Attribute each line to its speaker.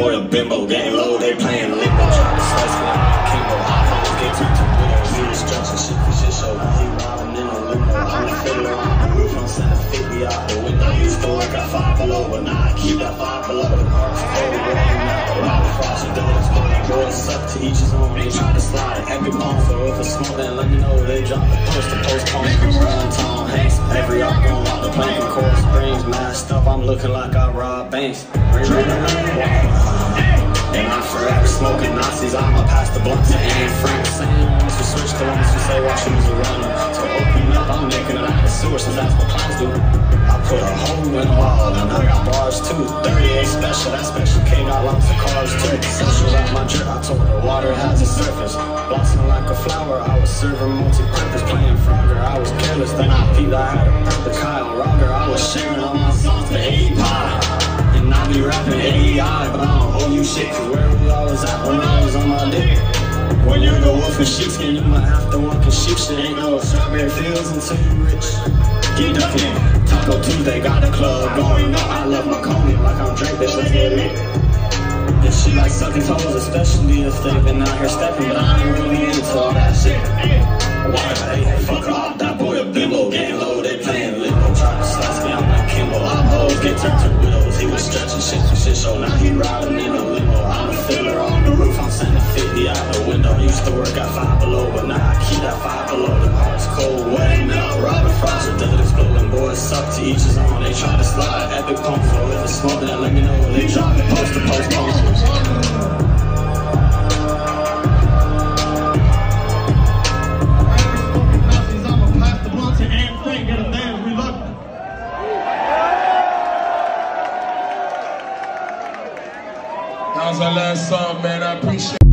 Speaker 1: boy a bimbo. Game low, they playing limbo. A Kimbo. Hot hoes get turned to widows. He was stretching shit for shit show. He riding in a limo. I'm a fiddler on the roof. I'm sending 50 out the window. Used to work at five below, but now I keep that five below. The cold, but I'm not. Robert Frost and. Boys up to each his own. They try to slide. Epic bomb, so if it's smoke, then let me know. They drop the post to postpone. Run Tom Hanks. Every going out the and coral springs. Masked up, I'm looking like I robbed banks. Ring, ring, ring, out the sewer that's what do. I put a hole in the wall and I got bars too. 38 special, that special K got lots of cars too. Social at my drip, I told her water has a surface. Blossoming like a flower, I was serving multi-purpose. Playing Frogger, I was careless, then I peeped, I had a purpose. Kyle Roger, I was sharing all my songs to 80 the in have to walk in sheep shit. Ain't no strawberry fields until you rich. Get ducking. Taco Tuesday got the club going up. I love my Coney like I'm Drake, bitch, let's get lit. And she like sucking toes, especially if they've been out here stepping, but I ain't really into all that shit. Why, hey, fuck off, that boy a bimbo, getting low, they playing limbo, trying to slice me, I'm like Kimbo. I'm hoes, get turned to widows, he was stretching shit shit show, now To work at five below, but now I keep that five below. The heart's cold, wetting out. Robert Frost or Dylan exploding. Boys suck to each his own. They try to slide. Epic pump flow. If it's smoke, then let me know they drop it. Post to post pump.
Speaker 2: That was our last song, man. I appreciate